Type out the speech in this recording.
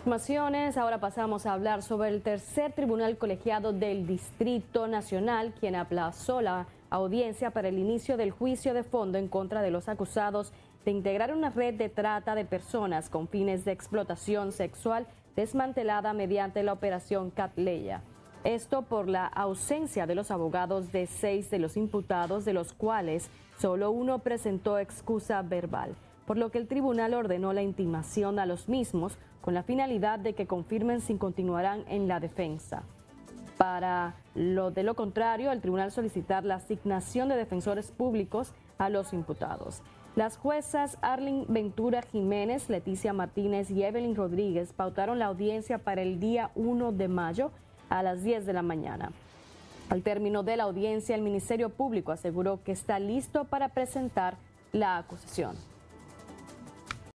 Informaciones, ahora pasamos a hablar sobre el tercer tribunal colegiado del Distrito Nacional, quien aplazó la audiencia para el inicio del juicio de fondo en contra de los acusados de integrar una red de trata de personas con fines de explotación sexual desmantelada mediante la operación Catleya. Esto por la ausencia de los abogados de seis de los imputados, de los cuales solo uno presentó excusa verbal, por lo que el tribunal ordenó la intimación a los mismos con la finalidad de que confirmen si continuarán en la defensa. Para lo de lo contrario, el tribunal solicitar la asignación de defensores públicos a los imputados. Las juezas Arlene Ventura Jiménez, Leticia Martínez y Evelyn Rodríguez pautaron la audiencia para el día 1 de mayo a las 10 de la mañana. Al término de la audiencia, el Ministerio Público aseguró que está listo para presentar la acusación.